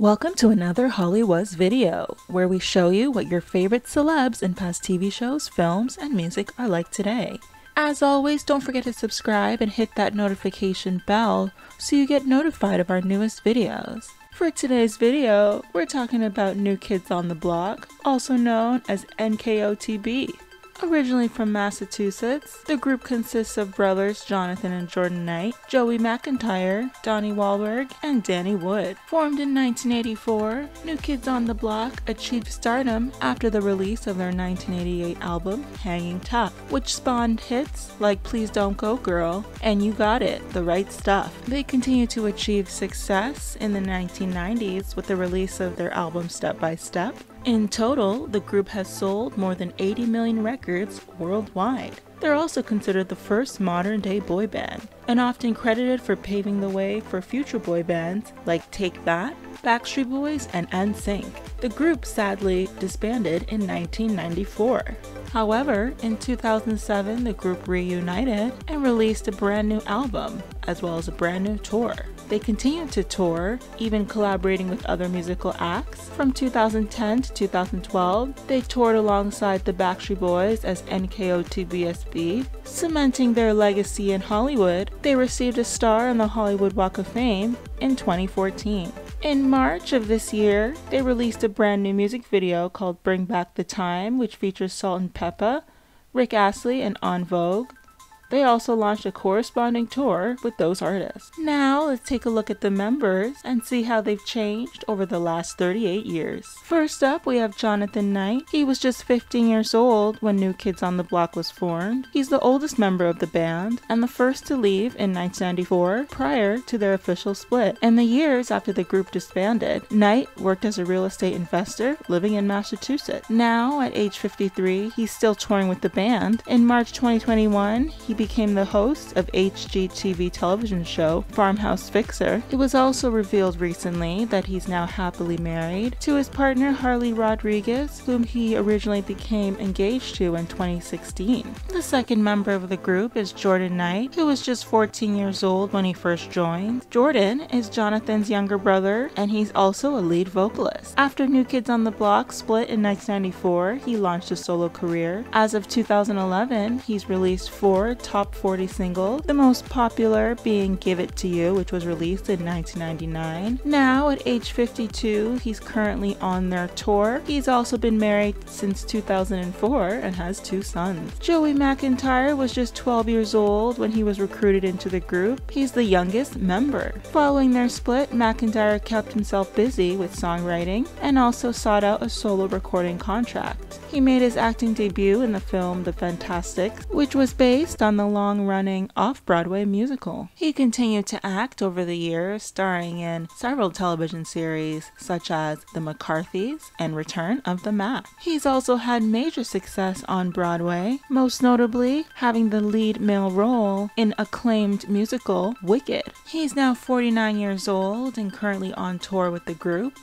Welcome to another Holly Was video, where we show you what your favorite celebs in past TV shows, films, and music are like today. As always, don't forget to subscribe and hit that notification bell so you get notified of our newest videos. For today's video, we're talking about New Kids on the Block, also known as NKOTB. Originally from Massachusetts, the group consists of brothers Jonathan and Jordan Knight, Joey McIntyre, Donnie Wahlberg, and Danny Wood. Formed in 1984, New Kids on the Block achieved stardom after the release of their 1988 album, Hanging Tough, which spawned hits like Please Don't Go Girl and You Got It, The Right Stuff. They continued to achieve success in the 1990s with the release of their album Step by Step, in total, the group has sold more than 80 million records worldwide. They're also considered the first modern day boy band, and often credited for paving the way for future boy bands like Take That, Backstreet Boys, and NSYNC. The group sadly disbanded in 1994. However, in 2007, the group reunited and released a brand new album, as well as a brand new tour. They continued to tour, even collaborating with other musical acts. From 2010 to 2012, they toured alongside the Backstreet Boys as NKOTBSB, cementing their legacy in Hollywood. They received a star on the Hollywood Walk of Fame in 2014. In March of this year, they released a brand new music video called Bring Back the Time, which features Salt-N-Pepa, Rick Astley, and En Vogue. They also launched a corresponding tour with those artists. Now, let's take a look at the members and see how they've changed over the last 38 years. First up, we have Jonathan Knight. He was just 15 years old when New Kids on the Block was formed. He's the oldest member of the band and the first to leave in 1994 prior to their official split. In the years after the group disbanded, Knight worked as a real estate investor living in Massachusetts. Now, at age 53, he's still touring with the band. In March 2021, he became the host of HGTV television show Farmhouse Fixer. It was also revealed recently that he's now happily married to his partner Harley Rodriguez, whom he originally became engaged to in 2016. The second member of the group is Jordan Knight, who was just 14 years old when he first joined. Jordan is Jonathan's younger brother, and he's also a lead vocalist. After New Kids on the Block split in 1994, he launched a solo career. As of 2011, he's released four top 40 singles, the most popular being Give It To You, which was released in 1999. Now, at age 52, he's currently on their tour. He's also been married since 2004 and has two sons. Joey McIntyre was just 12 years old when he was recruited into the group. He's the youngest member. Following their split, McIntyre kept himself busy with songwriting and also sought out a solo recording contract. He made his acting debut in the film The Fantasticks, which was based on the long running off Broadway musical. He continued to act over the years, starring in several television series such as The McCarthys and Return of the Mack. He's also had major success on Broadway, most notably having the lead male role in acclaimed musical Wicked. He's now 49 years old and currently on tour with the group.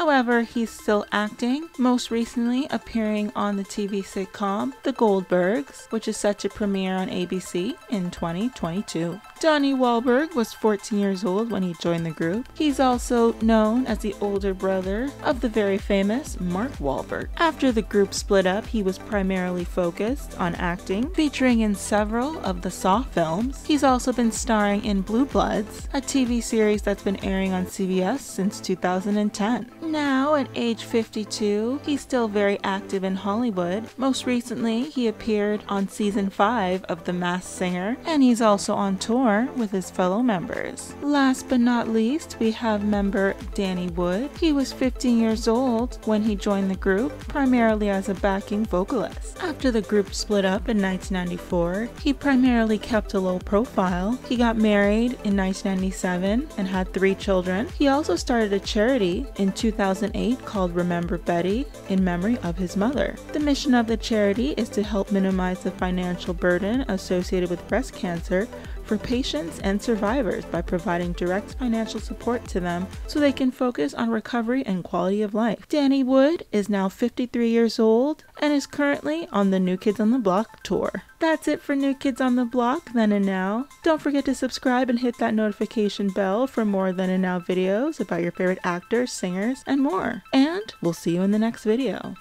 However, he's still acting, most recently appearing on the TV sitcom The Goldbergs, which is set to premiere on ABC in 2022. Donnie Wahlberg was 14 years old when he joined the group. He's also known as the older brother of the very famous Mark Wahlberg. After the group split up, he was primarily focused on acting, featuring in several of the Saw films. He's also been starring in Blue Bloods, a TV series that's been airing on CBS since 2010. Now, at age 52, he's still very active in Hollywood. Most recently, he appeared on season 5 of The Masked Singer, and he's also on tour with his fellow members. Last but not least, we have member Danny Wood. He was 15 years old when he joined the group, primarily as a backing vocalist. After the group split up in 1994, he primarily kept a low profile. He got married in 1997 and had three children. He also started a charity in 2008 called Remember Betty in memory of his mother. The mission of the charity is to help minimize the financial burden associated with breast cancer for patients and survivors by providing direct financial support to them so they can focus on recovery and quality of life. Danny Wood is now 53 years old and is currently on the New Kids on the Block tour. That's it for New Kids on the Block then and now. Don't forget to subscribe and hit that notification bell for more then and now videos about your favorite actors, singers, and more. And we'll see you in the next video.